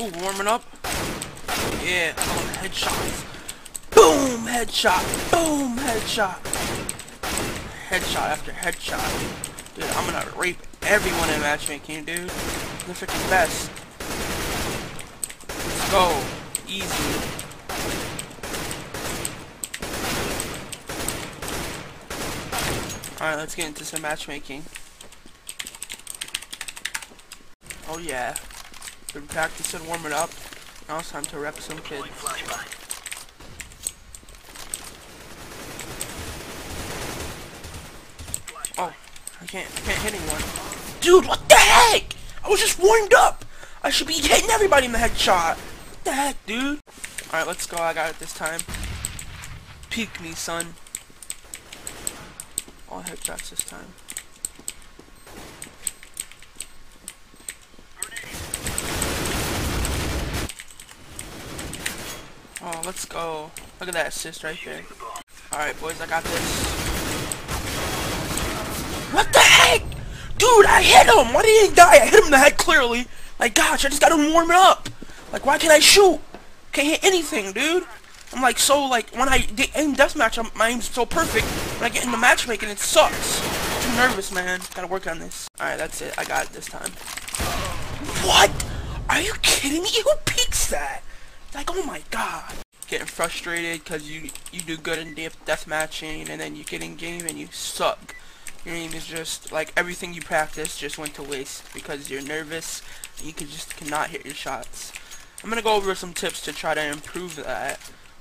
Ooh, warming up. Yeah, oh, headshots. Boom, headshot. Boom, headshot. Headshot after headshot. Dude, I'm gonna rape everyone in matchmaking, dude. The freaking best. Let's go. Easy. Alright, let's get into some matchmaking. Oh yeah. Been practicing warming up. Now it's time to rep some kids. Oh, I can't, I can't hit anyone. Dude, what the heck? I was just warmed up. I should be hitting everybody in the headshot. What the heck, dude? Alright, let's go. I got it this time. Peek me, son. All headshots this time. Oh, let's go. Look at that assist right there. Alright, boys, I got this. What the heck? Dude, I hit him! Why did he die? I hit him in the head clearly. Like, gosh, I just got him warming up. Like, why can't I shoot? Can't hit anything, dude. I'm like, so, like, when I aim deathmatch, I'm, my aim's so perfect. When I get into matchmaking, it sucks. I'm too nervous, man. Gotta work on this. Alright, that's it. I got it this time. What? Are you kidding me? Who peeks that? Like, oh my god. Getting frustrated because you you do good in death matching and then you get in game and you suck. Your aim is just, like, everything you practice just went to waste because you're nervous and you can just cannot hit your shots. I'm gonna go over some tips to try to improve that.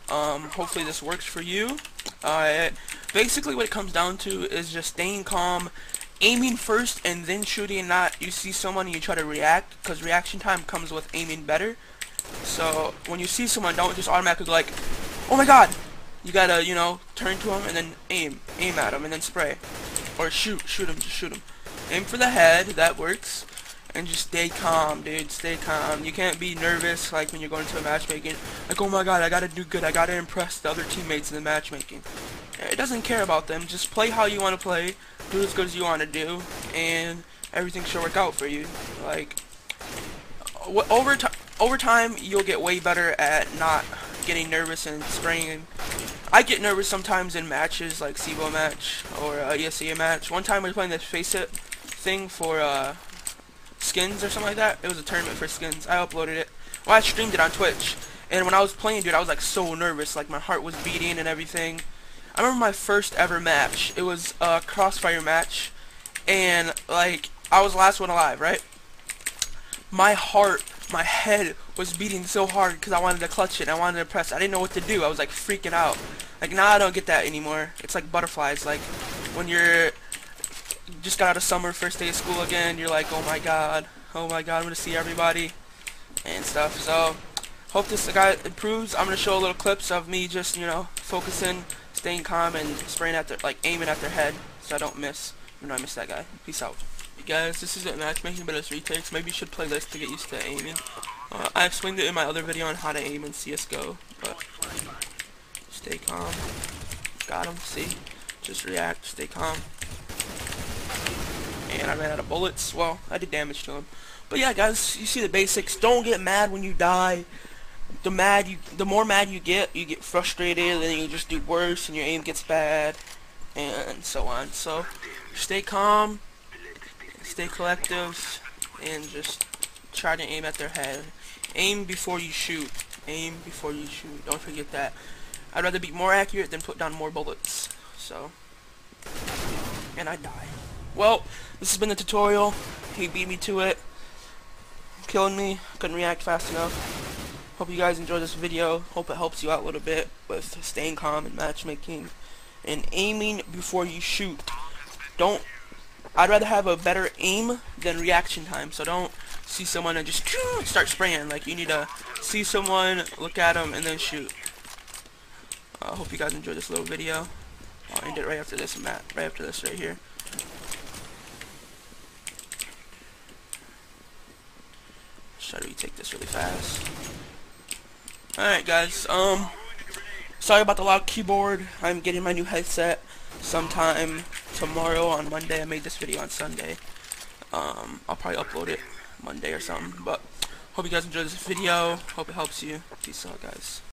Um, hopefully this works for you. Uh, basically what it comes down to is just staying calm, aiming first and then shooting, not you see someone and you try to react, because reaction time comes with aiming better. So when you see someone, don't just automatically like, oh my god. You gotta, you know, turn to them and then aim, aim at them and then spray, or shoot, shoot them, just shoot them. Aim for the head, that works. And just stay calm, dude. Stay calm. You can't be nervous like when you're going to a matchmaking. Like, oh my god, I gotta do good. I gotta impress the other teammates in the matchmaking. It doesn't care about them. Just play how you want to play. Do as good as you want to do. And everything should work out for you. Like, over time, over time, you'll get way better at not getting nervous and spraying. I get nervous sometimes in matches, like CEVO match or uh, ESEA match. One time we were playing this FACEIT thing for uh, skins or something like that. It was a tournament for skins. I uploaded it. Well, I streamed it on Twitch. And when I was playing, dude, I was like so nervous. Like my heart was beating and everything. I remember my first ever match. It was a crossfire match. And like, I was the last one alive, right? My heart, my head was beating so hard because I wanted to clutch it. I wanted to press. I didn't know what to do. I was like freaking out. Like now I don't get that anymore. It's like butterflies. Like when you're just got out of summer, first day of school again, you're like, oh my god, oh my god, I'm gonna see everybody and stuff. So hope this guy improves. I'm gonna show a little clips of me just you know focusing, staying calm, and spraying at their like aiming at their head so I don't miss. You know I missed that guy. Peace out. Guys, this isn't matchmaking, but it's retakes. Maybe you should play this to get used to aiming. Uh, I explained it in my other video on how to aim in CSGO, but stay calm. Got him, see? Just react, stay calm and I ran out of bullets. Well, I did damage to him. But yeah, guys, you see the basics. Don't get mad when you die. The mad you, the more mad you get, you get frustrated, and you just do worse, and your aim gets bad, and so on. So, stay calm, stay collective, and just try to aim at their head. Aim before you shoot. Aim before you shoot. Don't forget that. I'd rather be more accurate than put down more bullets. So, and I die. Well, this has been the tutorial. He beat me to it. Killing me. Couldn't react fast enough. Hope you guys enjoyed this video. Hope it helps you out a little bit with staying calm and matchmaking. And aiming before you shoot. Don't... I'd rather have a better aim than reaction time. So don't see someone and just start spraying. Like, you need to see someone, look at them, and then shoot. I uh, hope you guys enjoyed this little video. I'll end it right after this, Matt. Right after this right here. try to retake this really fast. Alright guys, um, sorry about the loud keyboard. I'm getting my new headset sometime tomorrow on Monday. I made this video on Sunday. Um, I'll probably upload it Monday or something, but Hope you guys enjoyed this video. Hope it helps you. Peace out, guys.